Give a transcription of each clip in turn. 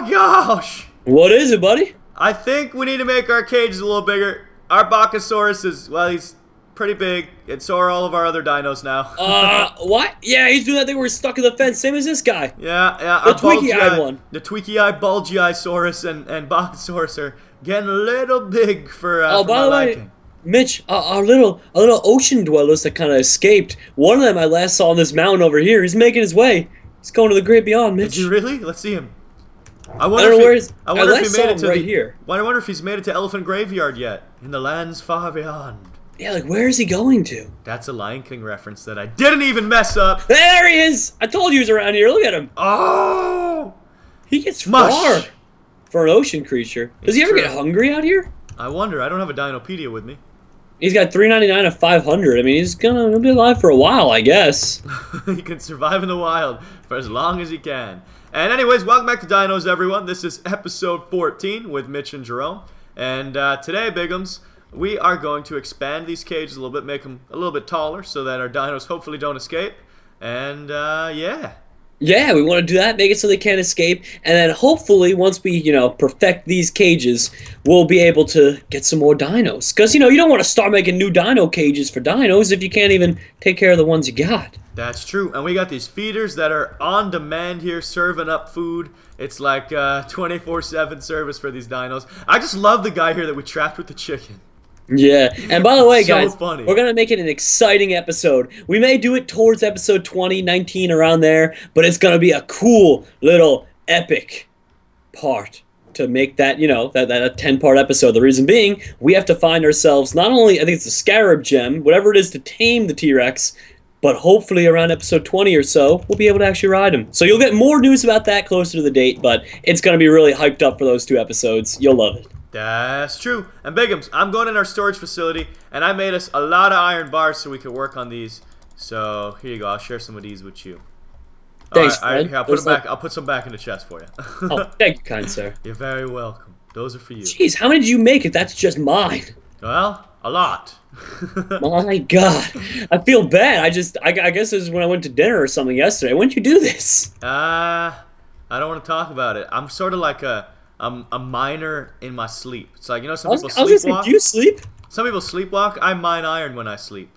my gosh! What is it, buddy? I think we need to make our cages a little bigger. Our Bakasaurus is, well, he's pretty big, and so are all of our other dinos now. Uh, what? Yeah, he's doing that thing where he's stuck in the fence, same as this guy. yeah, yeah. The tweaky-eyed eye- one. The tweaky-eyed bulgy-saurus and, and Bakasaurus are getting a little big for, uh, Oh, for by the way. Mitch, uh, our little, our little ocean dwellers that kind of escaped. One of them I last saw on this mountain over here. He's making his way. He's going to the great beyond, Mitch. Did you really? Let's see him. I I wonder know if he. I wonder if he made it to right the, here. Well, I wonder if he's made it to Elephant Graveyard yet, in the lands far beyond. Yeah, like where is he going to? That's a Lion King reference that I didn't even mess up. There he is! I told you he was around here. Look at him. Oh, He gets mush. far for an ocean creature. Does he ever true. get hungry out here? I wonder. I don't have a Dinopedia with me. He's got 399 of 500. I mean, he's gonna be alive for a while, I guess. he can survive in the wild for as long as he can. And anyways, welcome back to Dinos, everyone. This is episode 14 with Mitch and Jerome. And uh, today, Bigums, we are going to expand these cages a little bit, make them a little bit taller so that our dinos hopefully don't escape. And uh, yeah, Yeah, we want to do that, make it so they can't escape, and then hopefully once we, you know, perfect these cages, we'll be able to get some more dinos. Because, you know, you don't want to start making new dino cages for dinos if you can't even take care of the ones you got. That's true. And we got these feeders that are on demand here, serving up food. It's like uh, 24 7 service for these dinos. I just love the guy here that we trapped with the chicken. Yeah, and by the way, So guys, funny. we're gonna make it an exciting episode. We may do it towards episode 20, 19, around there, but it's gonna be a cool little epic part to make that, you know, that, that a 10 part episode. The reason being, we have to find ourselves not only, I think it's a scarab gem, whatever it is to tame the T Rex, but hopefully around episode 20 or so, we'll be able to actually ride him. So you'll get more news about that closer to the date, but it's gonna be really hyped up for those two episodes. You'll love it. That's true. And Bigums, I'm going in our storage facility, and I made us a lot of iron bars so we could work on these. So here you go. I'll share some of these with you. Thanks, All right, all right, here, I'll put There's them back. like- I'll put some back in the chest for you. Oh, thank you, kind sir. You're very welcome. Those are for you. Jeez, how many did you make if that's just mine? Well, a lot. My God, I feel bad. I just, I, I guess this is when I went to dinner or something yesterday. When did you do this? Uh, I don't want to talk about it. I'm sort of like a I'm a miner in my sleep. It's like you know some I was, people I sleepwalk. say, do you sleep? Some people sleepwalk. I mine iron when I sleep.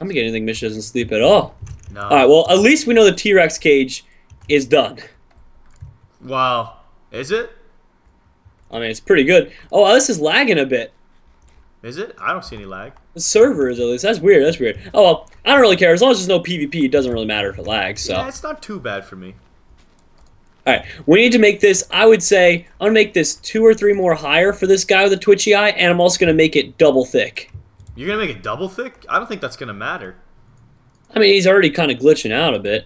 I'm beginning to anything Mitch doesn't sleep at all. No. All right, well, at least we know the T Rex cage is done. Wow. Is it? I mean, it's pretty good. Oh, this is lagging a bit. Is it? I don't see any lag. The server is at least. That's weird. That's weird. Oh well, I don't really care. As long as there's no PvP, it doesn't really matter if it lags. So. Yeah, it's not too bad for me. All right, we need to make this. I would say I'm gonna make this two or three more higher for this guy with the twitchy eye, and I'm also gonna make it double thick. You're gonna make it double thick? I don't think that's gonna matter. I mean, he's already kind of glitching out a bit.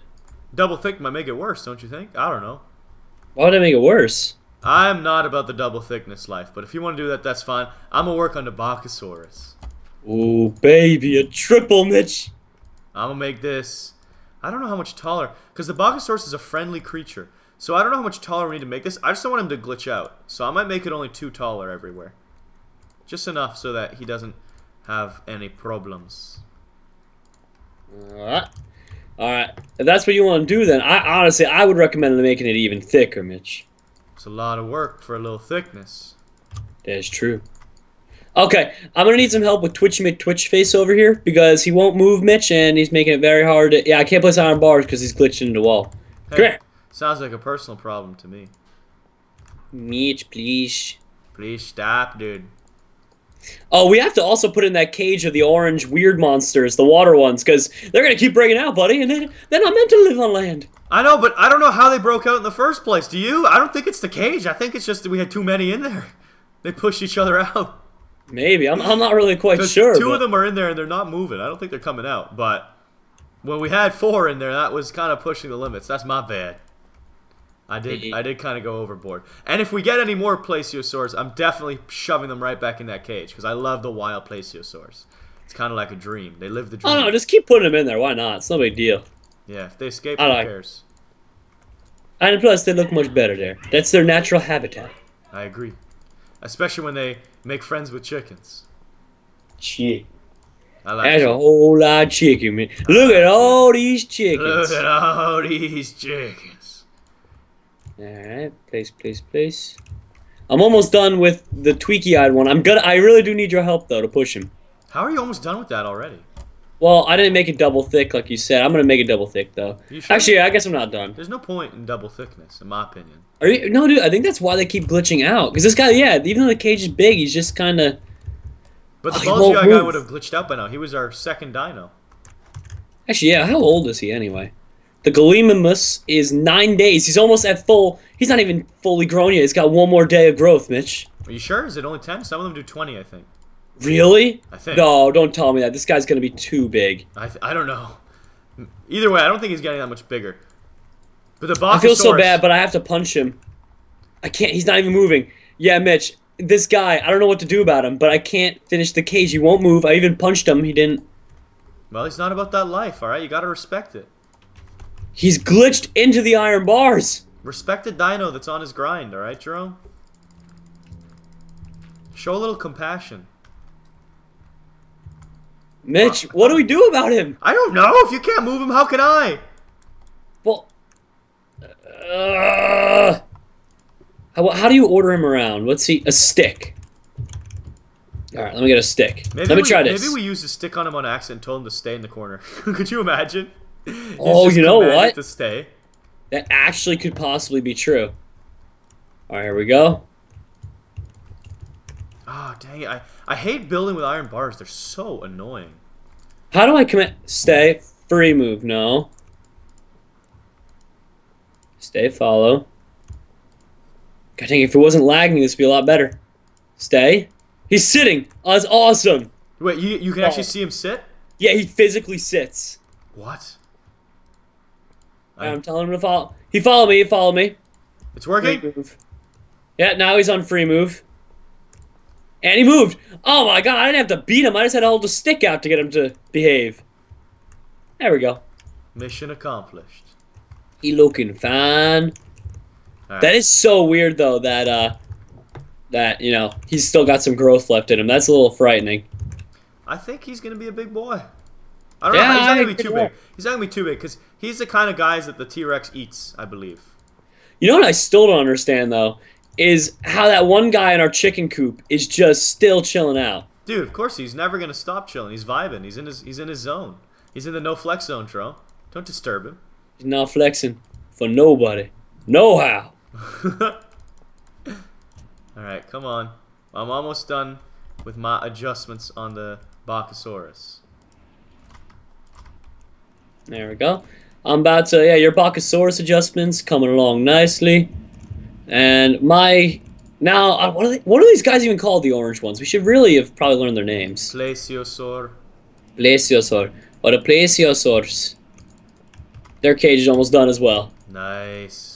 Double thick might make it worse, don't you think? I don't know. Why would I make it worse? I'm not about the double thickness life, but if you want to do that, that's fine. I'm gonna work on the Bakasaurus. Ooh, baby, a triple Mitch. I'm gonna make this. I don't know how much taller, because the Bakasaurus is a friendly creature. So I don't know how much taller we need to make this. I just don't want him to glitch out. So I might make it only two taller everywhere. Just enough so that he doesn't have any problems. Alright. Alright. If that's what you want to do, then I honestly I would recommend making it even thicker, Mitch. It's a lot of work for a little thickness. That is true. Okay, I'm gonna need some help with Twitch McTwitch face over here because he won't move, Mitch, and he's making it very hard. To, yeah, I can't place iron bars because he's glitching into the wall. Hey, Come here. Sounds like a personal problem to me. Mitch, please. Please stop, dude. Oh, we have to also put in that cage of the orange weird monsters, the water ones, because they're gonna keep breaking out, buddy, and then they're not meant to live on land. I know, but I don't know how they broke out in the first place. Do you? I don't think it's the cage. I think it's just that we had too many in there. They pushed each other out. Maybe I'm, I'm not really quite sure. Two but- of them are in there and they're not moving. I don't think they're coming out. But when we had four in there, that was kind of pushing the limits. That's my bad. I did. I did kind of go overboard. And if we get any more plesiosaurs, I'm definitely shoving them right back in that cage because I love the wild plesiosaurs. It's kind of like a dream. They live the dream. Oh no, just keep putting them in there. Why not? It's no big deal. yeah, if they escape, I who like- cares? And plus, they look much better there. That's their natural habitat. I agree. Especially when they make friends with chickens. Shit. I like. That's a whole lot of chicken, man. Look at all these chickens. Look at all these chickens. Alright, place, place, place. I'm almost done with the tweaky-eyed one. I'm gonna. I really do need your help though to push him. How are you almost done with that already? Well, I didn't make it double thick like you said. I'm gonna make it double thick though. You sure? Actually, I guess I'm not done. There's no point in double thickness, in my opinion. Are you? No, dude. I think that's why they keep glitching out. Because this guy, yeah, even though the cage is big, he's just kind of. But the Oh, Ballsy guy would have glitched out by now. He was our second dino. Actually, yeah. How old is he anyway? The Gallimimus is nine days. He's almost at full. He's not even fully grown yet. He's got one more day of growth, Mitch. Are you sure? Is it only 10? Some of them do 20, I think. Really? I think. No, don't tell me that. This guy's gonna be too big. I, th- I don't know. Either way, I don't think he's getting that much bigger. But the I feel so bad, but I have to punch him. I can't. He's not even moving. Yeah, Mitch. This guy, I don't know what to do about him, but I can't finish the cage. He won't move. I even punched him. He didn't. Well, he's not about that life, alright? You gotta respect it. He's glitched into the iron bars. Respect the dino that's on his grind, alright, Jerome? Show a little compassion. Mitch, what do we do about him? I don't know! If you can't move him, how can I? Well, uh, how, how do you order him around? Let's see. A stick. All right, let me get a stick. Maybe let me we, try this. Maybe we used a stick on him on accident and told him to stay in the corner. Could you imagine? Oh, you know what? To stay. That actually could possibly be true. All right, here we go. Oh, dang it. I, I hate building with iron bars. They're so annoying. How do I commit? Stay. Free move. No. Stay. Follow. God dang, if it wasn't lagging, this would be a lot better. Stay. He's sitting. Oh, that's awesome. Wait, you, you can actually Oh. see him sit? Yeah, he physically sits. What? I'm telling him to follow. He followed me. He followed me. It's Free working? move. Yeah, now he's on free move. And he moved. Oh my god, I didn't have to beat him. I just had to hold the stick out to get him to behave. There we go. Mission accomplished. He looking fine. Alright. That is so weird though that uh that, you know, he's still got some growth left in him. That's a little frightening. I think he's going to be a big boy. I don't Yeah, know. He's not going to be too big. He's not going to be too big because he's the kind of guys that the T Rex eats, I believe. You know what I still don't understand though is how that one guy in our chicken coop is just still chilling out. Dude, of course he's never going to stop chilling. He's vibing. He's in his he's in his zone. He's in the no flex zone, Tro. Don't disturb him. He's not flexing for nobody. No how. All right, come on. I'm almost done with my adjustments on the Bacchosaurus. There we go. I'm about to, yeah, your Bacchosaurus adjustments coming along nicely. And my, now, uh, what are, they, what are these guys even called, the orange ones? We should really have probably learned their names. Plesiosaur. Plesiosaur. Or the Plesiosaurs. Their cage is almost done as well. Nice.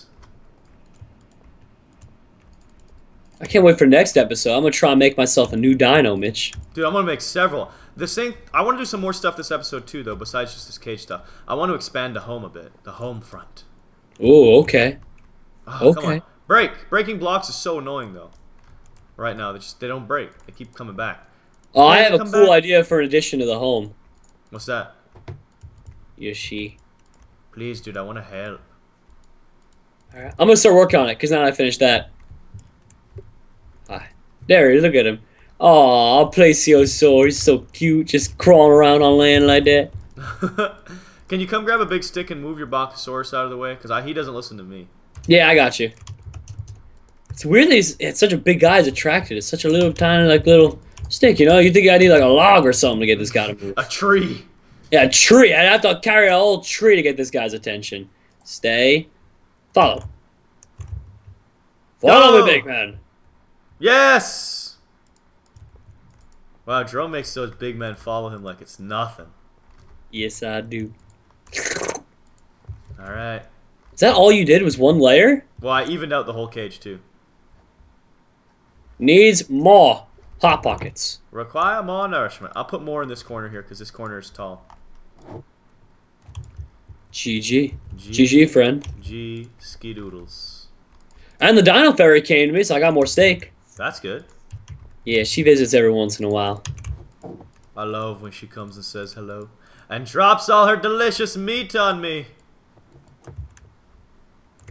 I can't wait for next episode. I'm to try and make myself a new dino, Mitch. Dude, I'm gonna make several. The same. I want to do some more stuff this episode too, though. Besides just this cage stuff, I want to expand the home a bit. The home front. Oh, okay. Oh, Okay. Break. Breaking blocks is so annoying though. Right now, they just they don't break. They keep coming back. Oh, I have a cool back? idea for an addition to the home. What's that? Yoshi. Please, dude, I want to help. Alright. I'm gonna start working on it because now that I finished that. There he is, look at him. Aw, Plesiosaur, he's so cute, just crawling around on land like that. Can you come grab a big stick and move your Bacchosaurus out of the way? Because he doesn't listen to me. Yeah, I got you. It's weird that he's it's such a big guy is attracted. It's such a little tiny like little stick, you know? You think I need like a log or something to get this guy to move. A tree. Yeah, a tree. I'd have to carry a whole tree to get this guy's attention. Stay. Follow. Follow Go! me, big man. Yes. Wow, Jerome makes those big men follow him like it's nothing. Yes, I do. All right. Is that all you did was one layer? Well, I evened out the whole cage too. Needs more hot pockets. Require more nourishment. I'll put more in this corner here because this corner is tall. GG. GG, friend. G skidoodles. And the Dino Fairy came to me, so I got more steak. That's good. Yeah, she visits every once in a while. I love when she comes and says hello and drops all her delicious meat on me.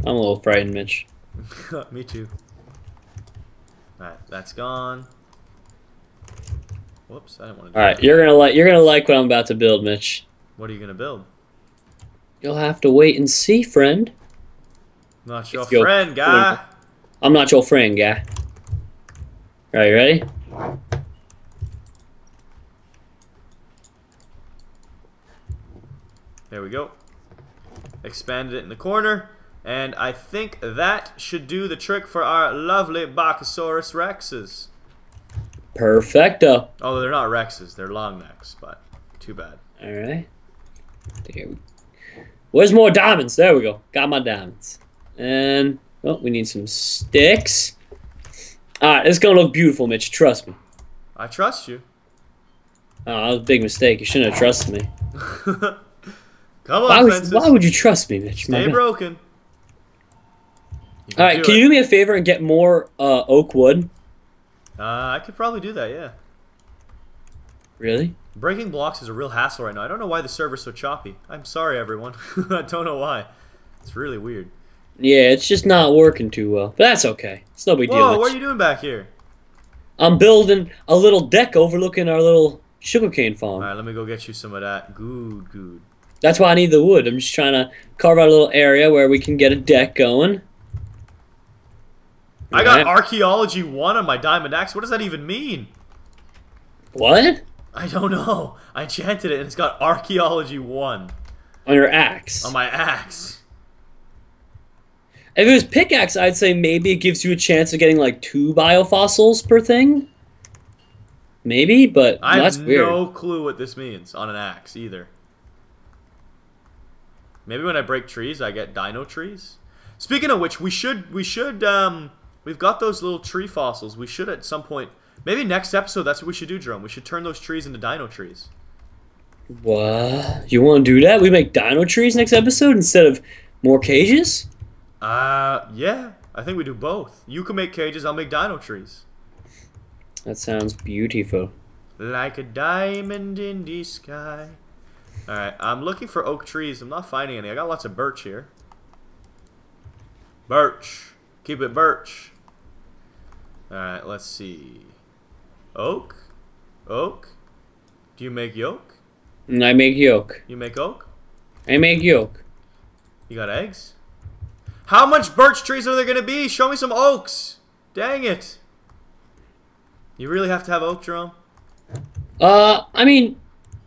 I'm a little frightened, Mitch. Me too. Alright, that's gone. Whoops, I didn't want to. All right, you're gonna like you're gonna like what I'm about to build, Mitch. What are you gonna build? You'll have to wait and see, friend. Not your go. friend, guy. I'm not your friend, guy. All right, you ready? There we go. Expanded it in the corner. And I think that should do the trick for our lovely Bacchosaurus Rexes. Perfecto. Although they're not Rexes, they're long necks, but too bad. All right. There we- Where's more diamonds? There we go. Got my diamonds. And oh, we need some sticks. All right, it's gonna look beautiful, Mitch. Trust me. I trust you. Oh, that was a big mistake. You shouldn't have trusted me. Come on, Why would, why would you trust me, Mitch? Stay broken. All right, can it. you do me a favor and get more uh, oak wood? Uh, I could probably do that, yeah. Really? Breaking blocks is a real hassle right now. I don't know why the server's so choppy. I'm sorry, everyone. I don't know why. It's really weird. Yeah, it's just not working too well. But that's okay. It's no big deal. Whoa, what are you doing back here? I'm building a little deck overlooking our little sugarcane farm. Alright, let me go get you some of that. Good, good. That's why I need the wood. I'm just trying to carve out a little area where we can get a deck going. I got Right. Archaeology 1 on my Diamond Axe. What does that even mean? What? I don't know. I enchanted it and it's got Archaeology 1 On your axe. on my axe. If it was pickaxe, I'd say maybe it gives you a chance of getting like two biofossils per thing. Maybe, but that's weird. I have no clue what this means on an axe either. Maybe when I break trees, I get dino trees. Speaking of which, we should we should um we've got those little tree fossils. We should at some point maybe next episode that's what we should do, Jerome. We should turn those trees into dino trees. What? You want to do that? We make dino trees next episode instead of more cages? Uh yeah, I think we do both. You can make cages, I'll make dino trees. That sounds beautiful. Like a diamond in the sky. Alright, I'm looking for oak trees. I'm not finding any. I got lots of birch here. Birch. Keep it birch. Alright, let's see. Oak? Oak? Do you make yolk? I make yolk. You make oak? I make yolk. You got eggs? How much birch trees are there going to be? Show me some oaks. Dang it. You really have to have oak, Jerome? Uh, I mean,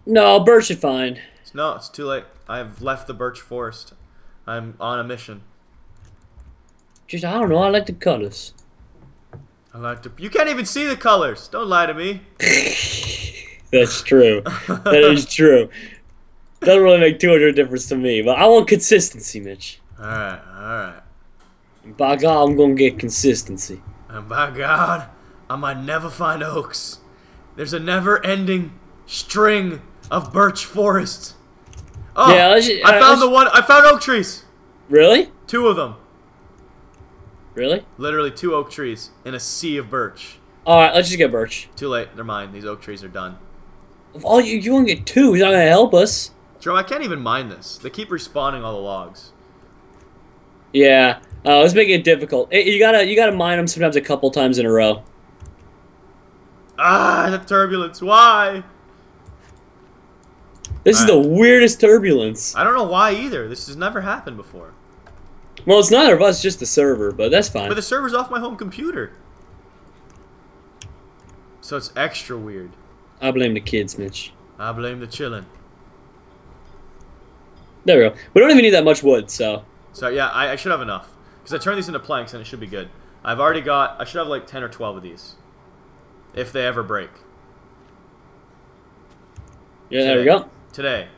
no, birch is fine. No, it's too late. I've left the birch forest. I'm on a mission. Just, I don't know, I like the colors. I like the... You can't even see the colors. Don't lie to me. That's true. that is true. Doesn't really make too much of a difference to me, but I want consistency, Mitch. All right, all right. By God, I'm gonna get consistency. And by God, I might never find oaks. There's a never-ending string of birch forests. Oh, Yeah, let's I uh, found let's- the one. I found oak trees. Really? Two of them. Really? Literally two oak trees in a sea of birch. All right, let's just get birch. Too late. They're mine. These oak trees are done. If all you you to get two, he's not gonna help us. Jerome, I can't even mine this. They keep respawning all the logs. Yeah. Uh, let's make it difficult. Eh, You gotta you gotta mine them sometimes a couple times in a row. Ah, the turbulence. Why? This is the weirdest turbulence. I don't know why either. This has never happened before. Well, it's neither of us, just the server, but that's fine. But the server's off my home computer. So it's extra weird. I blame the kids, Mitch. I blame the chillin'. There we go. We don't even need that much wood, so So yeah, I, I should have enough. Because I turned these into planks and it should be good. I've already got, I should have like 10 or 12 of these. If they ever break. yeah, there we go. Today.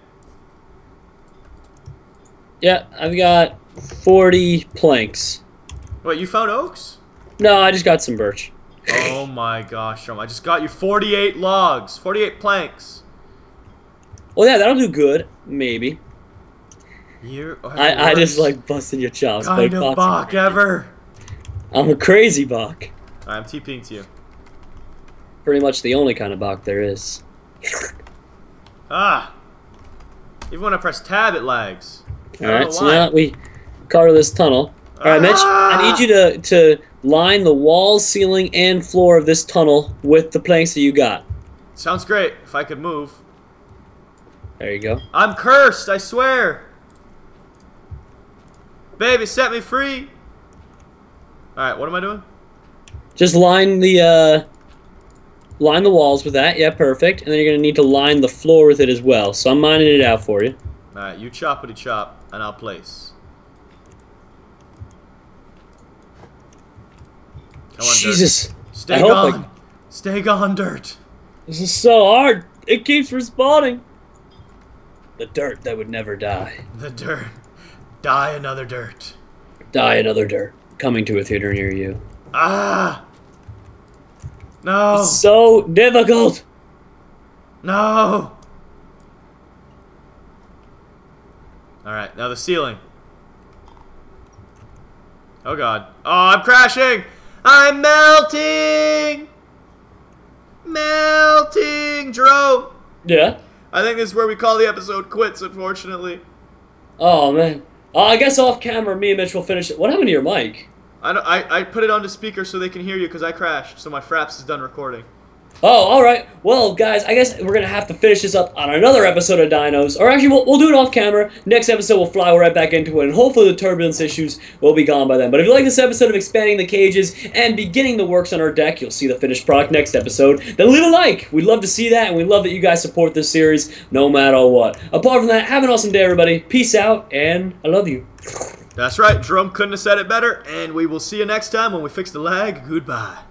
Yeah, I've got forty planks. Wait, you found oaks? No, I just got some birch. oh my gosh. I just got you 48 logs. 48 planks. Well, yeah, that'll do good. Maybe. You I, I just like busting your chops. kind of boxing. bok ever. I'm a crazy bok. Alright, I'm TPing to you. Pretty much the only kind of bok there is. Ah! Even when I press tab, it lags. Alright, so now we carve this tunnel, All right, Mitch. I need you to to line the walls, ceiling, and floor of this tunnel with the planks that you got. Sounds great. If I could move. There you go. I'm cursed, I swear. Baby, set me free. Alright, what am I doing? Just line the uh, line the walls with that. Yeah, perfect. And then you're gonna need to line the floor with it as well. So I'm mining it out for you. Alright, you choppity chop, and I'll place. Come on, Jesus, Dirt. Stay I hope I- gone. Stay gone, Dirt. this is so hard. It keeps respawning. The dirt that would never die. The Dirt. Die another Dirt. Die another dirt. Coming to a theater near you. Ah! No! So difficult. No! Alright, now the ceiling. Oh god. Oh, I'm crashing! I'm melting! Melting! Dro! Yeah. I think this is where we call the episode quits, unfortunately. Oh man. Uh, I guess off camera, me and Mitch will finish it. What happened to your mic? I, I, I put it on the speaker so they can hear you because I crashed, so my Fraps is done recording. Oh, all right. Well, guys, I guess we're gonna have to finish this up on another episode of Dinos, or actually, we'll, we'll do it off camera. Next episode, we'll fly right back into it, and hopefully, the turbulence issues will be gone by then. But if you like this episode of expanding the cages and beginning the works on our deck, you'll see the finished product next episode. Then leave a like. We'd love to see that, and we love that you guys support this series no matter what. Apart from that, have an awesome day, everybody. Peace out, and I love you. That's right, Jerome couldn't have said it better, and we will see you next time when we fix the lag. Goodbye.